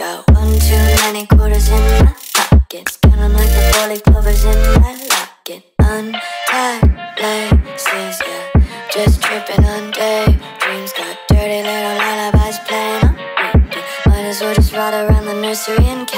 Got one too many quarters in my pockets. Counting like the four-leaf clovers in my locket. Untied laces, yeah. Just tripping on daydreams. Got dirty little lullabies playing on repeat. Might as well just ride around the nursery and